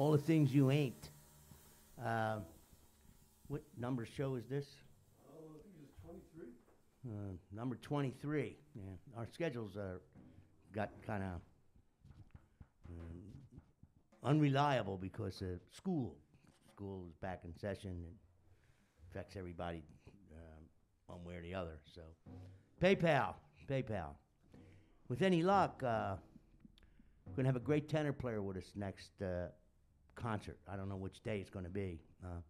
All the things you ain't. Uh, what number show is this? Uh, number 23. Yeah, our schedules are got kind of um, unreliable because of school. School is back in session and affects everybody um, one way or the other. So, PayPal, PayPal. With any luck, uh, we're gonna have a great tenor player with us next uh, concert. I don't know which day it's gonna be. Uh,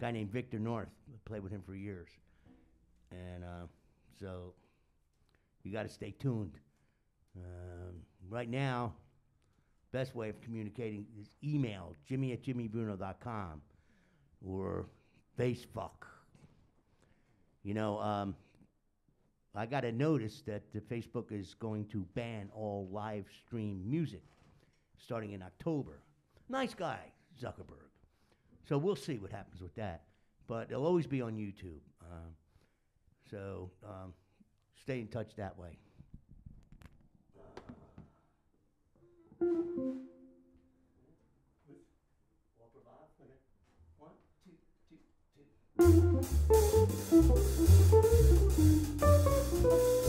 guy named Victor North. I played with him for years, and uh, so you got to stay tuned. Um, right now, best way of communicating is email jimmy at jimmybruno.com or Facebook. You know, um, I got a notice that Facebook is going to ban all live stream music starting in October. Nice guy, Zuckerberg. So we'll see what happens with that. But it'll always be on YouTube. Um, so um, stay in touch that way. One, two, two, two.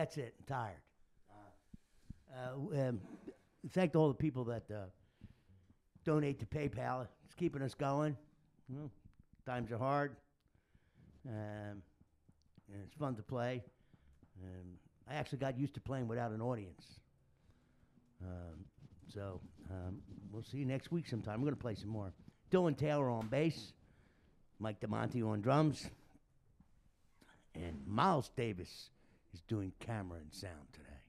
That's it. I'm tired. Uh, um, thank all the people that uh, donate to PayPal. It's keeping us going. Times are hard. Um, and it's fun to play. Um, I actually got used to playing without an audience. Um, so um, we'll see you next week sometime. We're going to play some more. Dylan Taylor on bass, Mike DeMonte on drums, and Miles Davis is doing camera and sound today.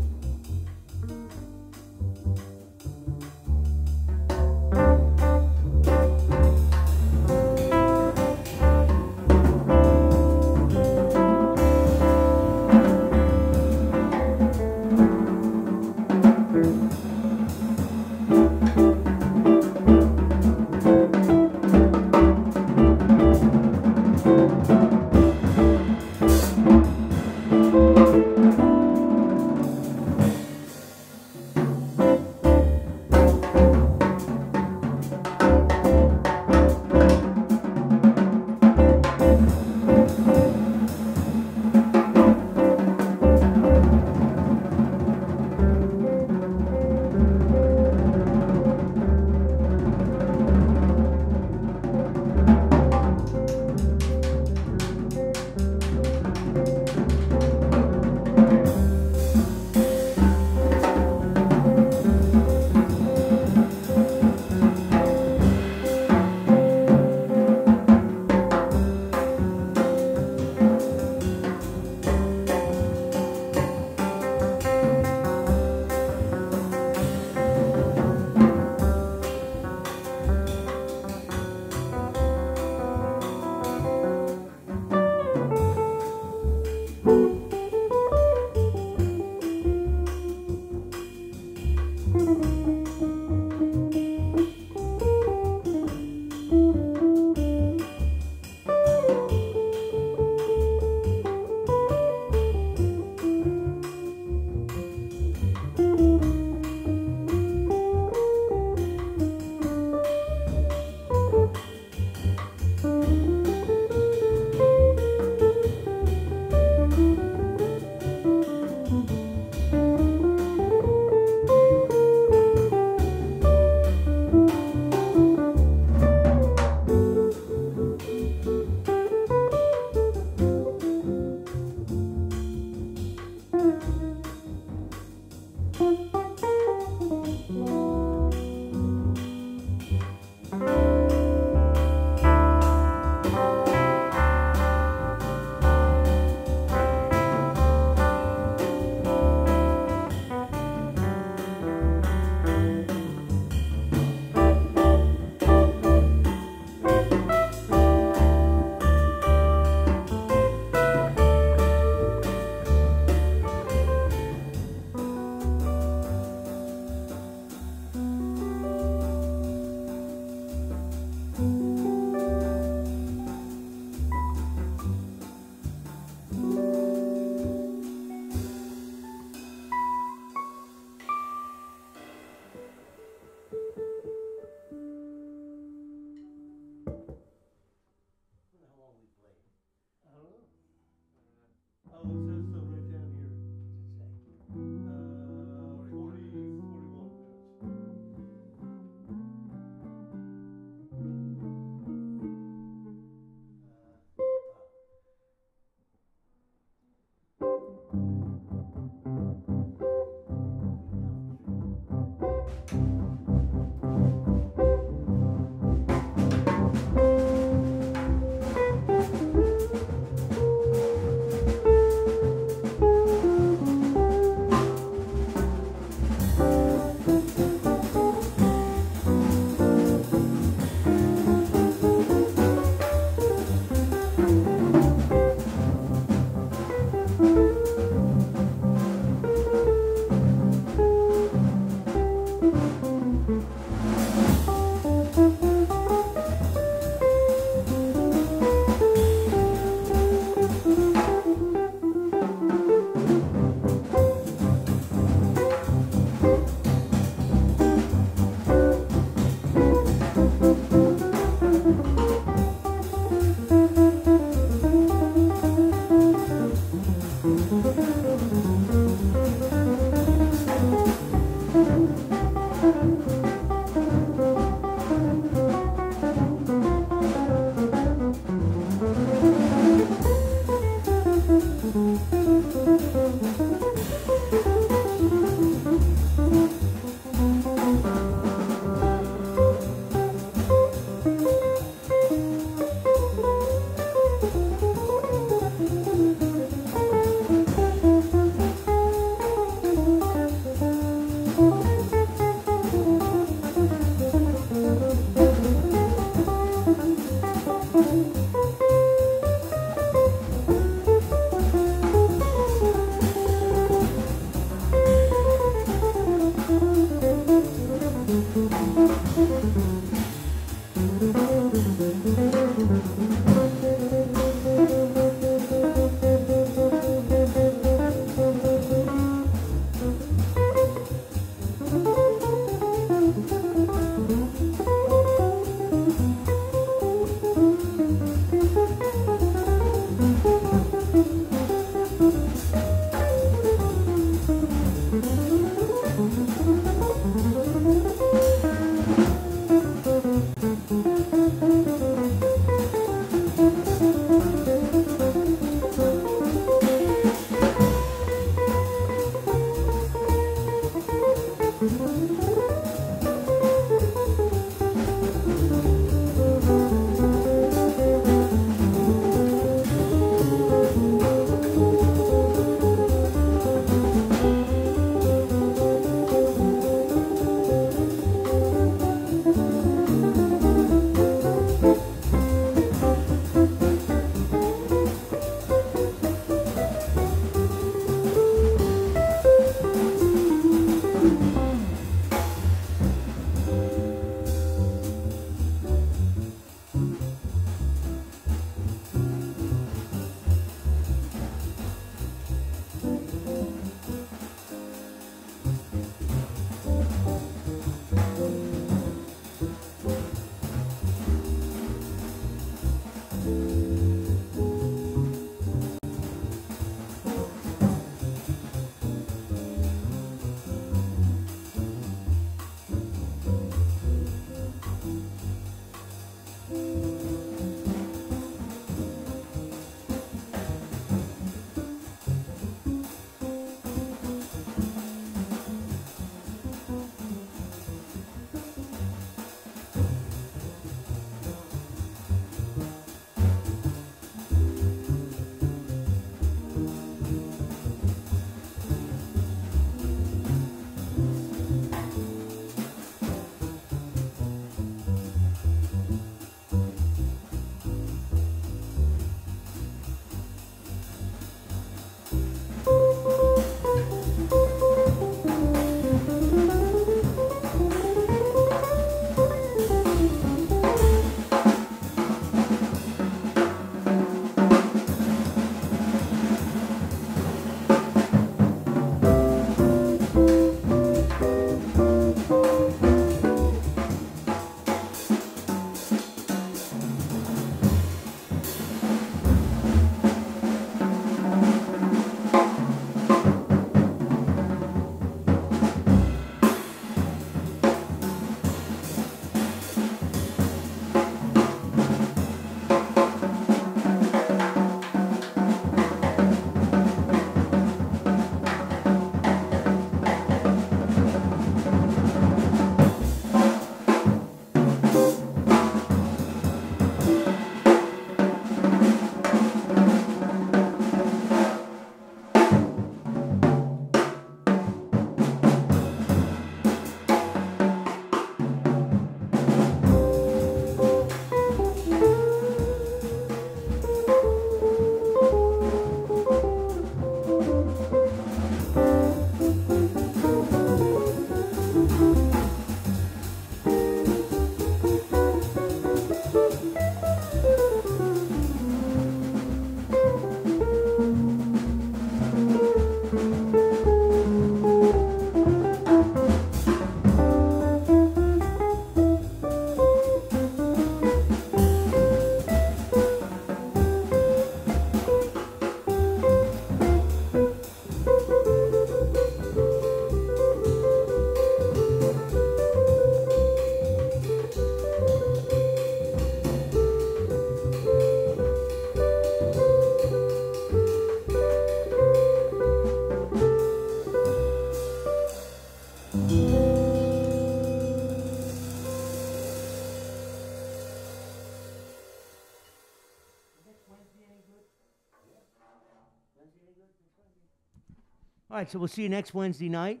Right, so we'll see you next Wednesday night.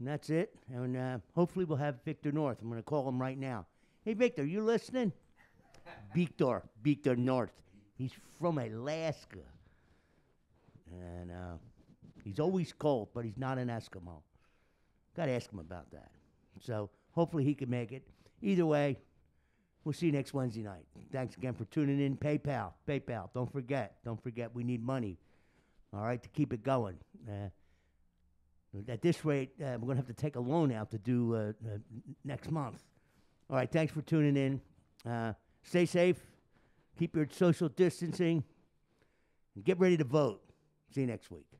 And that's it. And uh, hopefully we'll have Victor North. I'm going to call him right now. Hey, Victor, are you listening? Victor, Victor North. He's from Alaska. And uh, he's always cold, but he's not an Eskimo. Got to ask him about that. So hopefully he can make it. Either way, we'll see you next Wednesday night. Thanks again for tuning in. PayPal, PayPal. Don't forget. Don't forget we need money. All right, to keep it going. Uh, at this rate, uh, we're going to have to take a loan out to do uh, uh, next month. All right, thanks for tuning in. Uh, stay safe. Keep your social distancing. And get ready to vote. See you next week.